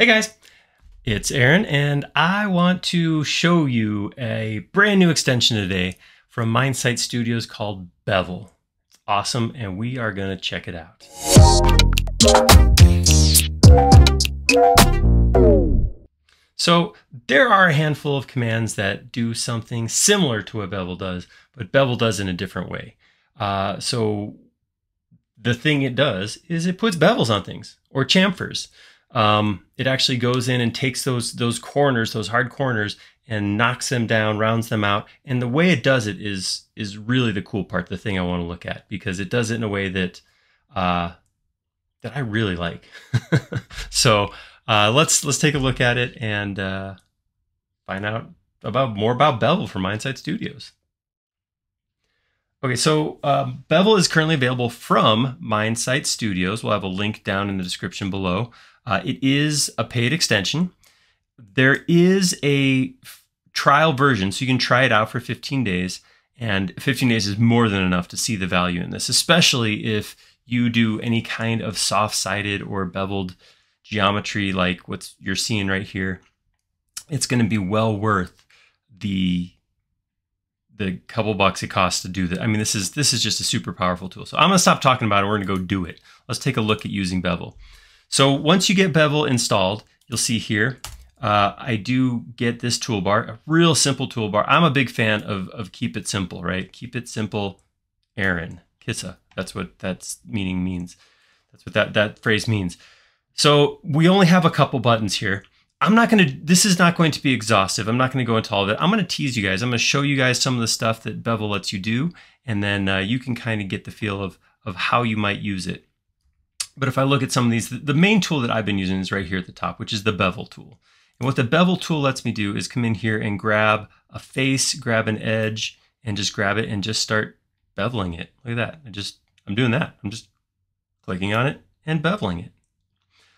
Hey guys, it's Aaron, and I want to show you a brand new extension today from Mindsight Studios called Bevel. It's awesome, and we are going to check it out. So there are a handful of commands that do something similar to what Bevel does, but Bevel does in a different way. Uh, so the thing it does is it puts bevels on things or chamfers um, it actually goes in and takes those those corners, those hard corners, and knocks them down, rounds them out. And the way it does it is is really the cool part, the thing I want to look at, because it does it in a way that uh, that I really like. so uh, let's let's take a look at it and uh, find out about more about Bevel from Mindsight Studios. Okay, so um, Bevel is currently available from Mindsight Studios. We'll have a link down in the description below. Uh, it is a paid extension. There is a trial version, so you can try it out for 15 days. And 15 days is more than enough to see the value in this, especially if you do any kind of soft-sided or beveled geometry like what you're seeing right here. It's going to be well worth the the couple bucks it costs to do that. I mean, this is this is just a super powerful tool. So I'm gonna stop talking about it. We're gonna go do it. Let's take a look at using Bevel. So once you get Bevel installed, you'll see here, uh, I do get this toolbar, a real simple toolbar. I'm a big fan of, of keep it simple, right? Keep it simple, Aaron, Kissa. That's what that's meaning means. That's what that, that phrase means. So we only have a couple buttons here. I'm not going to, this is not going to be exhaustive. I'm not going to go into all of it. I'm going to tease you guys. I'm going to show you guys some of the stuff that Bevel lets you do, and then uh, you can kind of get the feel of, of how you might use it. But if I look at some of these, the main tool that I've been using is right here at the top, which is the bevel tool. And what the bevel tool lets me do is come in here and grab a face, grab an edge, and just grab it and just start beveling it. Look at that. I just, I'm doing that. I'm just clicking on it and beveling it.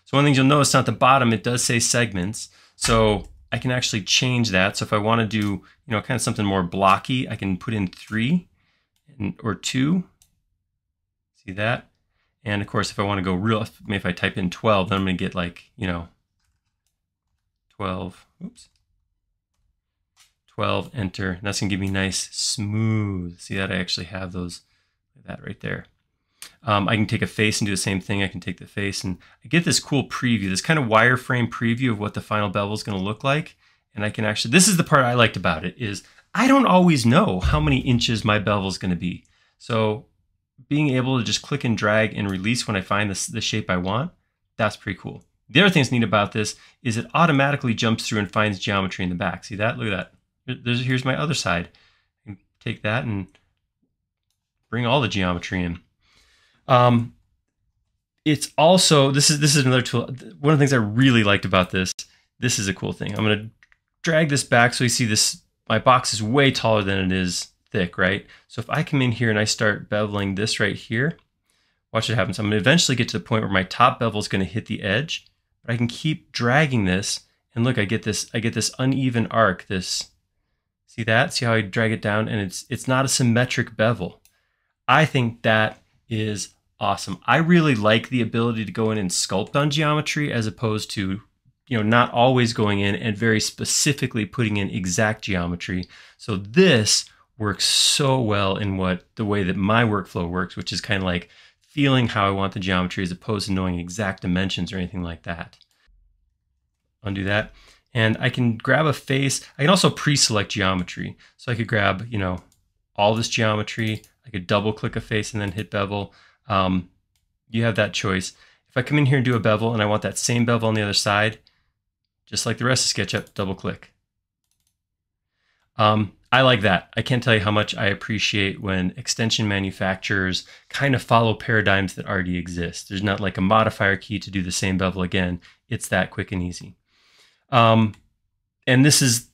So one thing you'll notice down at the bottom, it does say segments. So I can actually change that. So if I want to do, you know, kind of something more blocky, I can put in three or two. See that? And of course, if I want to go real, if I type in 12, then I'm going to get like, you know, 12, oops, 12, enter. And that's going to give me nice, smooth. See that? I actually have those, that right there. Um, I can take a face and do the same thing. I can take the face and I get this cool preview, this kind of wireframe preview of what the final bevel is going to look like. And I can actually, this is the part I liked about it is I don't always know how many inches my bevel is going to be. So being able to just click and drag and release when I find the, the shape I want, that's pretty cool. The other thing that's neat about this is it automatically jumps through and finds geometry in the back. See that? Look at that. There's, here's my other side. take that and bring all the geometry in. Um, it's also this is this is another tool. One of the things I really liked about this. This is a cool thing. I'm going to drag this back so you see this. My box is way taller than it is thick, right? So if I come in here and I start beveling this right here, watch what happens. I'm going to eventually get to the point where my top bevel is going to hit the edge, but I can keep dragging this. And look, I get this, I get this uneven arc, this, see that? See how I drag it down? And it's, it's not a symmetric bevel. I think that is awesome. I really like the ability to go in and sculpt on geometry as opposed to you know not always going in and very specifically putting in exact geometry. So this works so well in what the way that my workflow works, which is kind of like feeling how I want the geometry as opposed to knowing exact dimensions or anything like that. Undo that. And I can grab a face. I can also pre-select geometry. So I could grab, you know, all this geometry. I could double click a face and then hit bevel. Um, you have that choice. If I come in here and do a bevel and I want that same bevel on the other side, just like the rest of SketchUp, double click. Um, I like that. I can't tell you how much I appreciate when extension manufacturers kind of follow paradigms that already exist. There's not like a modifier key to do the same bevel again. It's that quick and easy. Um, and this is,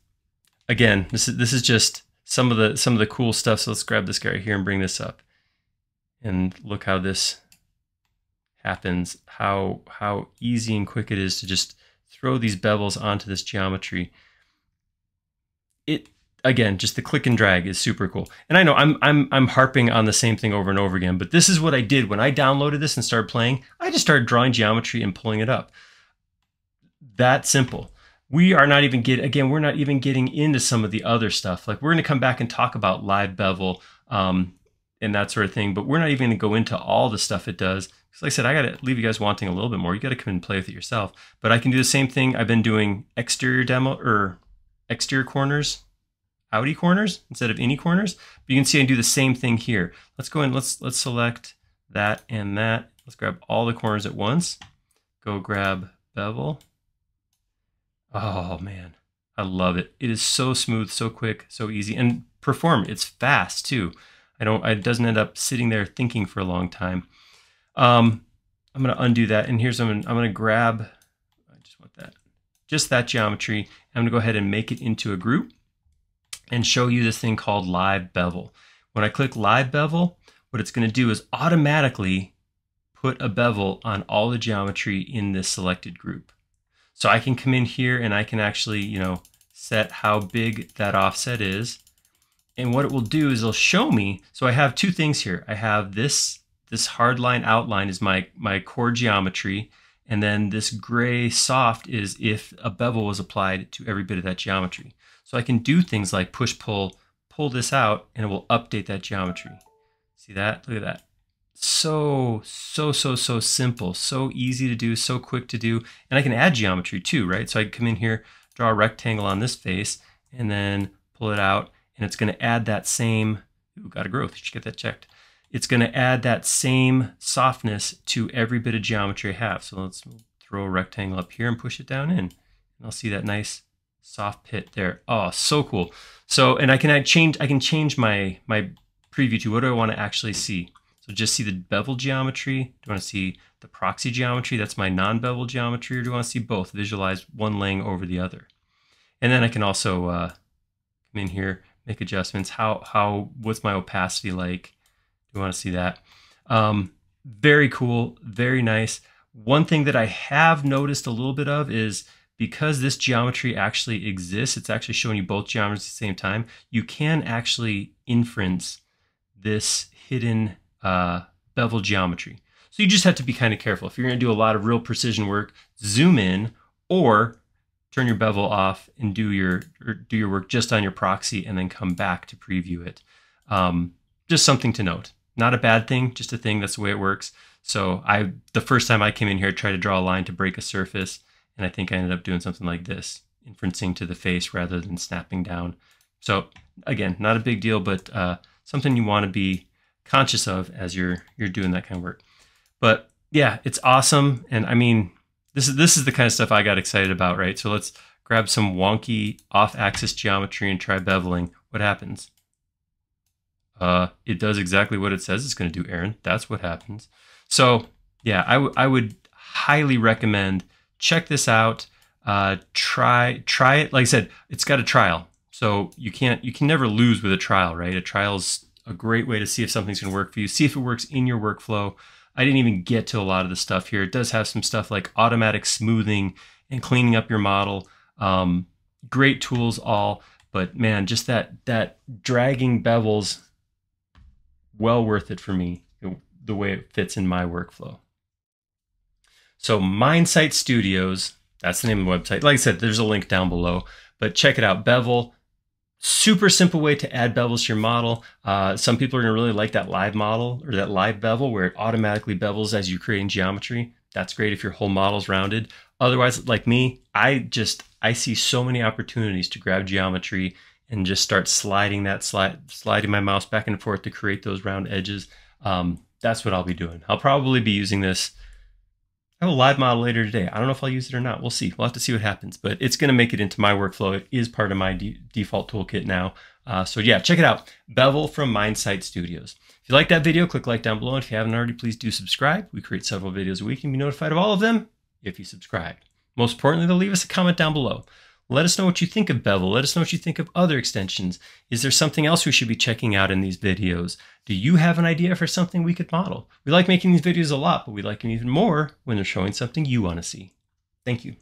again, this is this is just some of the some of the cool stuff. So let's grab this guy right here and bring this up, and look how this happens. How how easy and quick it is to just throw these bevels onto this geometry. It again, just the click and drag is super cool. And I know I'm I'm I'm harping on the same thing over and over again, but this is what I did when I downloaded this and started playing. I just started drawing geometry and pulling it up. that simple. We are not even get again, we're not even getting into some of the other stuff. Like we're going to come back and talk about live bevel um, and that sort of thing, but we're not even going to go into all the stuff it does. Because like I said, I got to leave you guys wanting a little bit more. You got to come and play with it yourself. But I can do the same thing. I've been doing exterior demo or exterior corners, outy corners instead of any corners. But you can see I can do the same thing here. Let's go and let's let's select that and that. Let's grab all the corners at once. Go grab bevel. Oh man, I love it. It is so smooth, so quick, so easy, and perform. It's fast too. I don't. It doesn't end up sitting there thinking for a long time. Um, I'm going to undo that, and here's I'm going. I'm going to grab. I just want that, just that geometry. I'm going to go ahead and make it into a group, and show you this thing called Live Bevel. When I click Live Bevel, what it's going to do is automatically put a bevel on all the geometry in this selected group. So I can come in here and I can actually, you know, set how big that offset is. And what it will do is it'll show me, so I have two things here. I have this, this hard line outline is my, my core geometry. And then this gray soft is if a bevel was applied to every bit of that geometry. So I can do things like push, pull, pull this out, and it will update that geometry. See that? Look at that. So, so, so, so simple, so easy to do, so quick to do. And I can add geometry too, right? So I come in here, draw a rectangle on this face, and then pull it out, and it's going to add that same, ooh, got a growth, you should get that checked. It's going to add that same softness to every bit of geometry I have. So let's throw a rectangle up here and push it down in. And I'll see that nice soft pit there. Oh, so cool. So, and I can change, I can change my, my preview to what do I want to actually see? So just see the bevel geometry. Do I want to see the proxy geometry? That's my non-bevel geometry, or do I want to see both? Visualize one laying over the other. And then I can also uh, come in here, make adjustments. How, how, what's my opacity like? Want to see that? Um, very cool, very nice. One thing that I have noticed a little bit of is because this geometry actually exists, it's actually showing you both geometries at the same time, you can actually inference this hidden uh, bevel geometry. So you just have to be kind of careful. If you're going to do a lot of real precision work, zoom in or turn your bevel off and do your do your work just on your proxy and then come back to preview it. Um, just something to note. Not a bad thing, just a thing. That's the way it works. So I, the first time I came in here, I tried to draw a line to break a surface, and I think I ended up doing something like this, inferencing to the face rather than snapping down. So again, not a big deal, but uh, something you want to be conscious of as you're you're doing that kind of work. But yeah, it's awesome, and I mean, this is this is the kind of stuff I got excited about, right? So let's grab some wonky off-axis geometry and try beveling. What happens? Uh, it does exactly what it says it's going to do, Aaron. That's what happens. So yeah, I, I would highly recommend check this out. Uh, try try it. Like I said, it's got a trial, so you can't you can never lose with a trial, right? A trial's a great way to see if something's going to work for you. See if it works in your workflow. I didn't even get to a lot of the stuff here. It does have some stuff like automatic smoothing and cleaning up your model. Um, great tools all, but man, just that that dragging bevels, well worth it for me. The way it fits in my workflow. So MindSight Studios, that's the name of the website. Like I said, there's a link down below, but check it out. Bevel, super simple way to add bevels to your model. Uh, some people are to really like that live model or that live bevel where it automatically bevels as you're creating geometry. That's great if your whole model's rounded. Otherwise, like me, I just I see so many opportunities to grab geometry and just start sliding that slide, sliding my mouse back and forth to create those round edges. Um, that's what I'll be doing. I'll probably be using this I have a live model later today. I don't know if I'll use it or not. We'll see. We'll have to see what happens, but it's going to make it into my workflow. It is part of my de default toolkit now. Uh, so yeah, check it out. Bevel from MindSight Studios. If you like that video, click like down below. And if you haven't already, please do subscribe. We create several videos a week and be notified of all of them if you subscribe. Most importantly, they'll leave us a comment down below. Let us know what you think of Bevel. Let us know what you think of other extensions. Is there something else we should be checking out in these videos? Do you have an idea for something we could model? We like making these videos a lot, but we like them even more when they're showing something you want to see. Thank you.